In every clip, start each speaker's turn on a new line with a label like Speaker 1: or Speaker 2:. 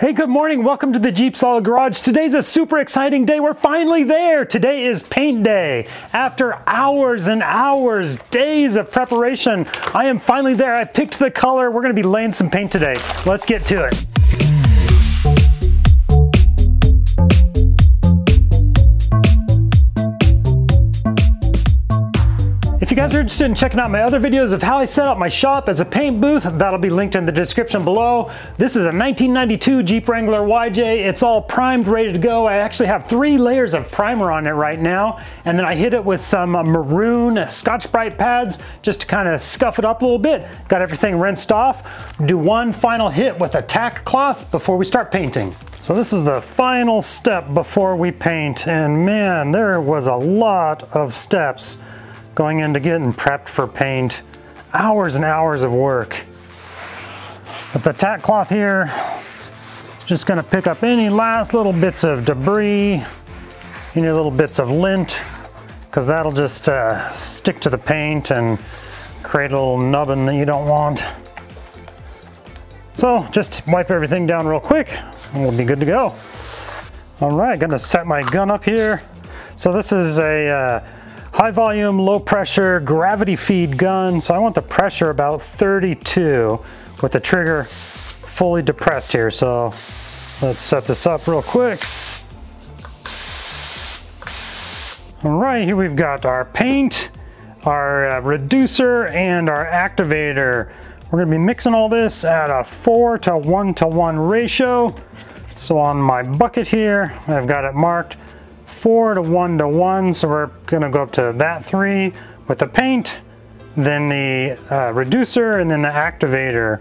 Speaker 1: Hey, good morning. Welcome to the Jeep Solid Garage. Today's a super exciting day. We're finally there. Today is paint day. After hours and hours, days of preparation, I am finally there. I picked the color. We're going to be laying some paint today. Let's get to it. Guys are interested in checking out my other videos of how I set up my shop as a paint booth, that'll be linked in the description below. This is a 1992 Jeep Wrangler YJ. It's all primed, ready to go. I actually have three layers of primer on it right now. And then I hit it with some uh, maroon Scotch-Brite pads just to kind of scuff it up a little bit. Got everything rinsed off. Do one final hit with a tack cloth before we start painting. So this is the final step before we paint. And man, there was a lot of steps going into getting prepped for paint. Hours and hours of work. But the tack cloth here, just gonna pick up any last little bits of debris, any little bits of lint, because that'll just uh, stick to the paint and create a little nubbin that you don't want. So just wipe everything down real quick and we'll be good to go. All right, gonna set my gun up here. So this is a uh, high volume, low pressure, gravity feed gun. So I want the pressure about 32 with the trigger fully depressed here. So let's set this up real quick. All right, here we've got our paint, our uh, reducer, and our activator. We're gonna be mixing all this at a four to one to one ratio. So on my bucket here, I've got it marked four to one to one. So we're gonna go up to that three with the paint, then the uh, reducer, and then the activator.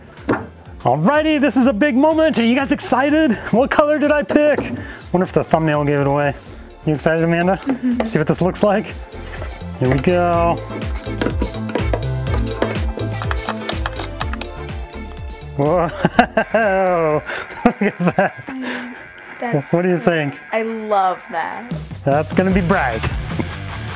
Speaker 1: Alrighty, this is a big moment. Are you guys excited? What color did I pick? Wonder if the thumbnail gave it away. You excited, Amanda? Mm -hmm. See what this looks like? Here we go. Whoa, look at that. That's, what do you think?
Speaker 2: I love that.
Speaker 1: That's gonna be bright.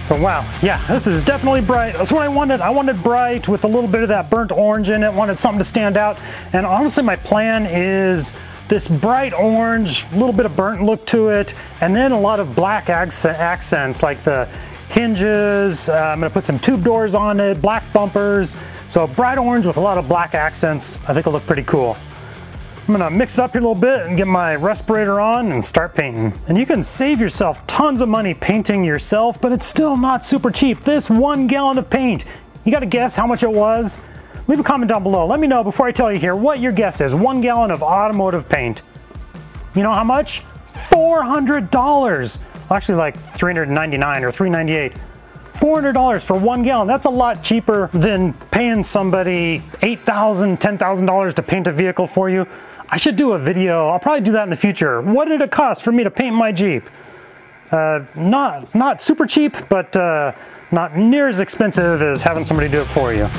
Speaker 1: So wow, yeah, this is definitely bright. That's what I wanted. I wanted bright with a little bit of that burnt orange in it, wanted something to stand out. And honestly, my plan is this bright orange, a little bit of burnt look to it, and then a lot of black accents like the hinges. Uh, I'm gonna put some tube doors on it, black bumpers. So bright orange with a lot of black accents. I think it'll look pretty cool. I'm gonna mix it up here a little bit and get my respirator on and start painting. And you can save yourself tons of money painting yourself, but it's still not super cheap. This one gallon of paint, you gotta guess how much it was? Leave a comment down below. Let me know before I tell you here what your guess is. One gallon of automotive paint. You know how much? $400. Actually like 399 or 398. $400 for one gallon. That's a lot cheaper than paying somebody $8,000, $10,000 to paint a vehicle for you. I should do a video. I'll probably do that in the future. What did it cost for me to paint my Jeep? Uh, not, not super cheap, but uh, not near as expensive as having somebody do it for you.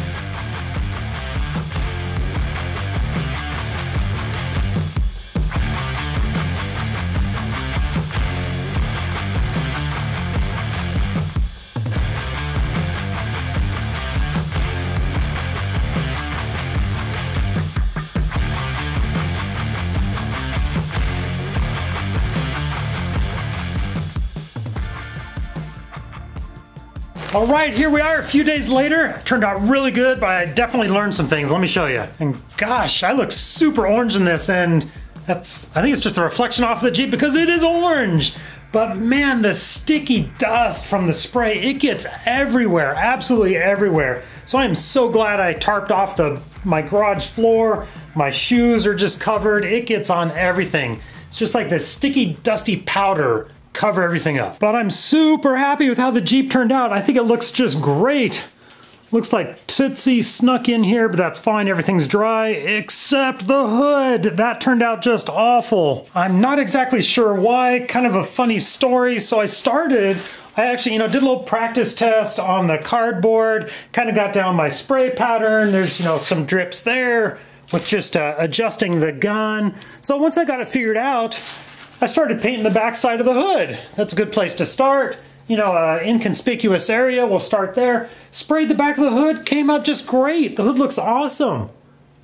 Speaker 1: All right, here we are a few days later. Turned out really good, but I definitely learned some things. Let me show you. And gosh, I look super orange in this and that's, I think it's just a reflection off the Jeep because it is orange. But man, the sticky dust from the spray, it gets everywhere, absolutely everywhere. So I am so glad I tarped off the my garage floor. My shoes are just covered. It gets on everything. It's just like this sticky, dusty powder cover everything up. But I'm super happy with how the Jeep turned out. I think it looks just great. Looks like Tootsie snuck in here, but that's fine. Everything's dry, except the hood. That turned out just awful. I'm not exactly sure why. Kind of a funny story. So I started I actually, you know, did a little practice test on the cardboard, kind of got down my spray pattern. There's, you know, some drips there with just uh, adjusting the gun. So once I got it figured out, I started painting the backside of the hood. That's a good place to start. You know, uh, inconspicuous area, we'll start there. Sprayed the back of the hood, came out just great. The hood looks awesome.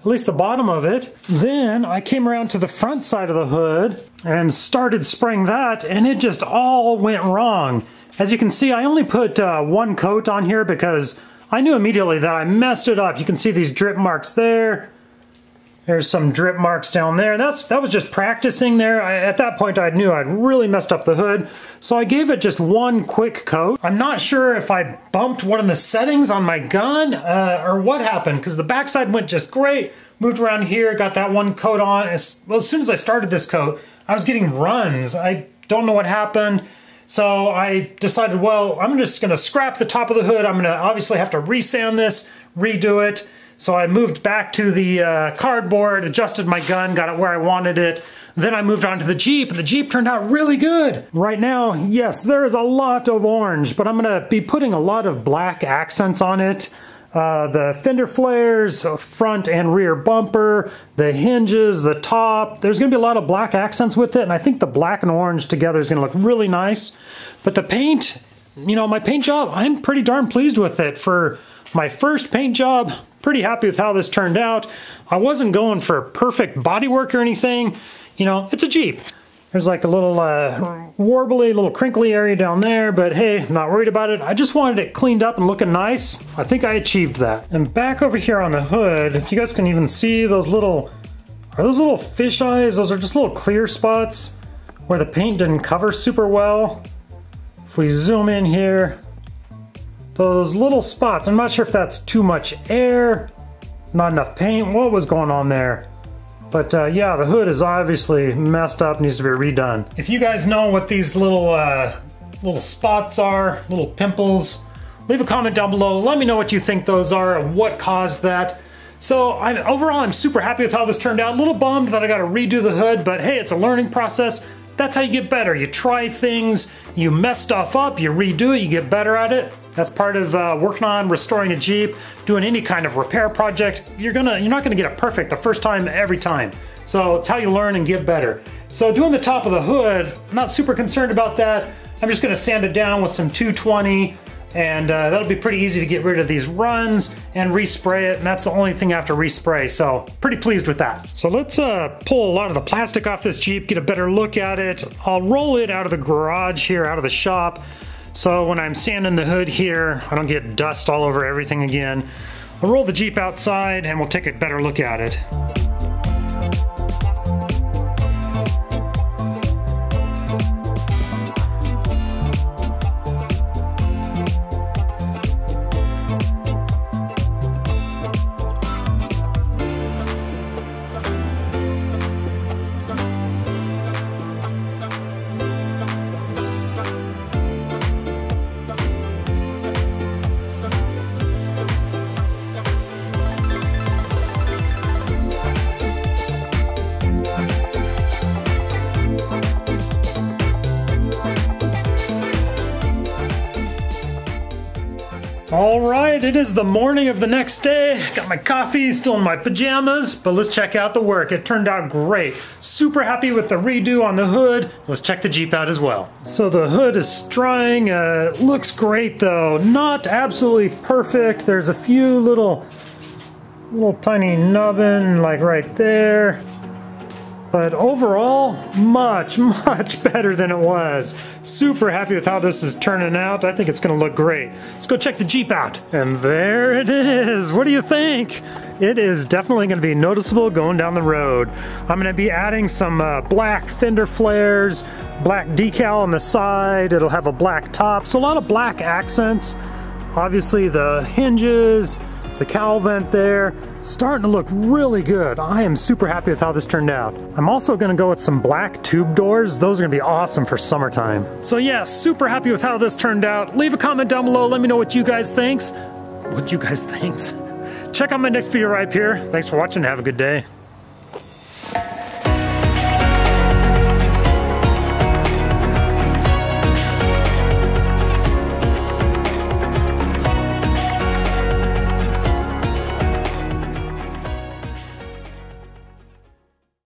Speaker 1: at least the bottom of it. Then I came around to the front side of the hood and started spraying that and it just all went wrong. As you can see, I only put uh, one coat on here because I knew immediately that I messed it up. You can see these drip marks there. There's some drip marks down there. That's That was just practicing there. I, at that point, I knew I'd really messed up the hood. So I gave it just one quick coat. I'm not sure if I bumped one of the settings on my gun uh, or what happened because the backside went just great. Moved around here, got that one coat on. As, well, as soon as I started this coat, I was getting runs. I don't know what happened. So I decided, well, I'm just gonna scrap the top of the hood. I'm gonna obviously have to resand this, redo it. So I moved back to the uh, cardboard, adjusted my gun, got it where I wanted it. Then I moved on to the Jeep, and the Jeep turned out really good. Right now, yes, there is a lot of orange, but I'm gonna be putting a lot of black accents on it. Uh, the fender flares, front and rear bumper, the hinges, the top. There's going to be a lot of black accents with it, and I think the black and orange together is going to look really nice. But the paint, you know, my paint job, I'm pretty darn pleased with it. For my first paint job, pretty happy with how this turned out. I wasn't going for perfect bodywork or anything. You know, it's a Jeep. There's like a little uh, warbly, little crinkly area down there, but hey, I'm not worried about it. I just wanted it cleaned up and looking nice. I think I achieved that. And back over here on the hood, if you guys can even see those little, are those little fish eyes? Those are just little clear spots where the paint didn't cover super well. If we zoom in here, those little spots, I'm not sure if that's too much air, not enough paint, what was going on there? But uh, yeah, the hood is obviously messed up, needs to be redone. If you guys know what these little uh, little spots are, little pimples, leave a comment down below. Let me know what you think those are and what caused that. So I'm, overall, I'm super happy with how this turned out. A little bummed that I got to redo the hood, but hey, it's a learning process. That's how you get better. You try things, you mess stuff up, you redo it, you get better at it. That's part of uh, working on restoring a Jeep, doing any kind of repair project. You're gonna, you're not gonna get it perfect the first time every time. So it's how you learn and get better. So doing the top of the hood, I'm not super concerned about that. I'm just gonna sand it down with some 220 and uh, that'll be pretty easy to get rid of these runs and respray it and that's the only thing I have to respray so pretty pleased with that. So let's uh, pull a lot of the plastic off this Jeep get a better look at it. I'll roll it out of the garage here out of the shop so when I'm sanding the hood here I don't get dust all over everything again. I'll roll the Jeep outside and we'll take a better look at it. All right, it is the morning of the next day. Got my coffee, still in my pajamas, but let's check out the work. It turned out great. Super happy with the redo on the hood. Let's check the Jeep out as well. So the hood is drying. Uh, looks great though. Not absolutely perfect. There's a few little, little tiny nubbin like right there. But overall, much, much better than it was. Super happy with how this is turning out. I think it's gonna look great. Let's go check the Jeep out. And there it is. What do you think? It is definitely gonna be noticeable going down the road. I'm gonna be adding some uh, black fender flares, black decal on the side. It'll have a black top, so a lot of black accents. Obviously the hinges, the cowl vent there, starting to look really good. I am super happy with how this turned out. I'm also gonna go with some black tube doors. Those are gonna be awesome for summertime. So yeah, super happy with how this turned out. Leave a comment down below, let me know what you guys thinks. What you guys thinks. Check out my next video right here. Thanks for watching, have a good day.